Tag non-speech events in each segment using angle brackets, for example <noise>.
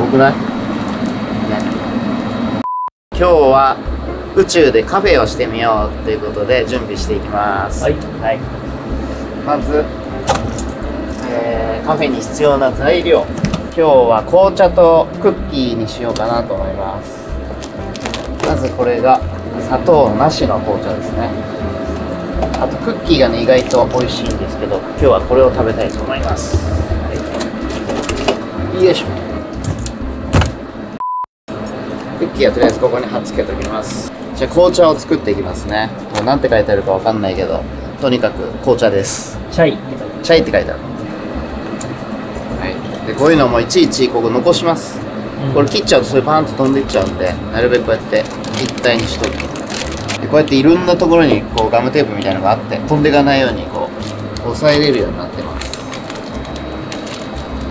ごくない？ね。今日は宇宙でカフェをしてみようということで準備していきます。はい。はい、まず、えーカフェに必要な材料。今日は紅茶とクッキーにしようかなと思います。まずこれが砂糖なしの紅茶ですね。あとクッキーがね意外と美味しいんですけど今日はこれを食べたいと思います、はい、よいしょクッキーはとりあえずここに貼っつけておきます。じゃあ紅茶を作っていきますね。もう何て書いてあるかわかんないけど。とにかく紅茶です。チャイ。チャイって書いてある。はい。でこういうのもいちいちここ残します。これ切っちゃうとそれパーンと飛んでいっちゃうんでなるべくこうやって一体にしとく。でこうやっていろんなところにこうガムテープみたいなのがあって飛んでいかないようにこう押さえれるようになってます。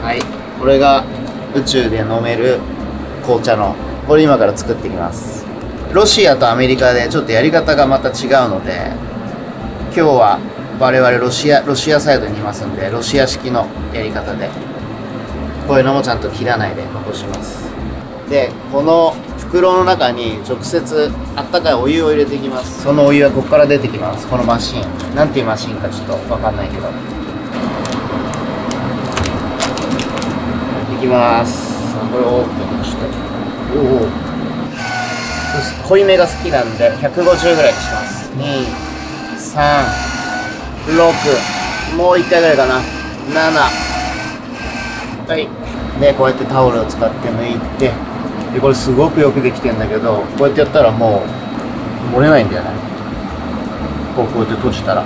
はい。これが宇宙で飲める紅茶のこれ今から作っていきます。ロシアとアメリカでちょっとやり方がまた違うので今日は我々ロシアロシアサイドにいますんでロシア式のやり方でこういうのもちゃんと切らないで残します。でこの袋の中に直接あったかいお湯を入れていきます。そのお湯はここから出てきます。このマシン。なんていうマシンかちょっとわかんないけど。いきます。これをオープンして。おお濃いめが好きなんで150ぐらい。にします236もう1回ぐらい。かな7はい。でこうやってタオルを使って抜い。てでこれすごくよくできてんだけどこうやってやったらもう漏れない。んだよねこうこうやって閉じたら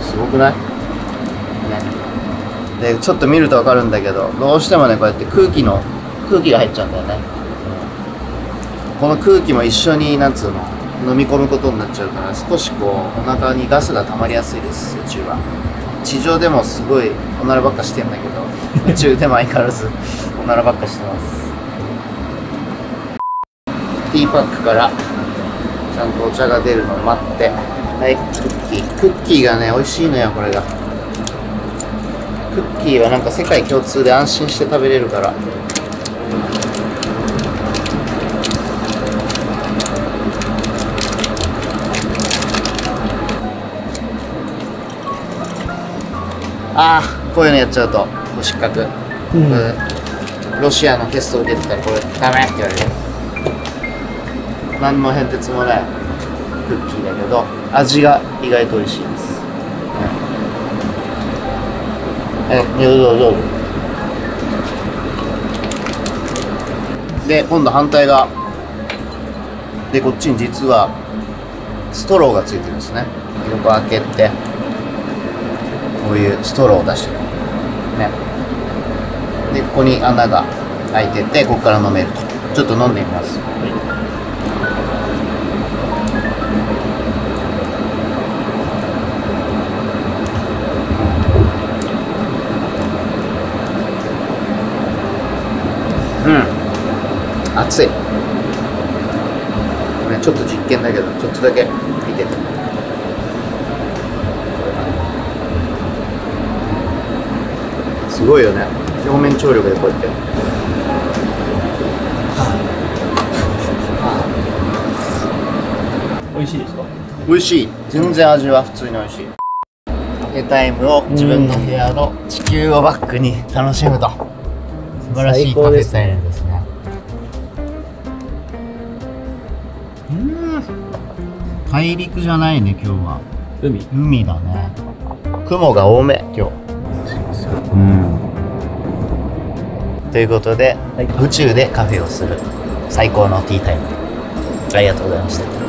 すごくない。ねでちょっと見ると分かるんだけどどうしてもねこうやって空気の空気が入っちゃうんだよね。この空気も一緒になんつうの飲み込むことになっちゃうから少しこうお腹にガスが溜まりやすいです宇宙は。地上でもすごいおならばっかしてんだけど <laughs> 宇宙でも相変わらずおならばっかしてます。ティーパックからちゃんとお茶が出るのを待ってはいクッキー。クッキーがね美味しいのよこれが。クッキーはなんか世界共通で安心して食べれるからああこういうのやっちゃうと失格、うん。ロシアのテストを受けてたらこれダメって言われる。何の変哲もない。クッキーだけど味が意外と美味しいです。はいどうぞどう？ぞで今度反対側でこっちに実はストローがついてるんですね。横開けてこういうストローを出してる。ね。でここに穴が開いててここから飲めると。ちょっと飲んでみます。うん。熱い。これちょっと実験だけどちょっとだけ見てて。すごいよね。表面張力でこうやって。美味しいですか？美味しい。全然味は普通に美味しい。カフェタイムを自分の部屋の地球をバックに楽しむと。素晴らしいカフェタイムですね。うん。大陸じゃないね今日は。海？海だね。雲が多め今日うん。ということで、はい。宇宙でカフェをする最高のティータイム。ありがとうございました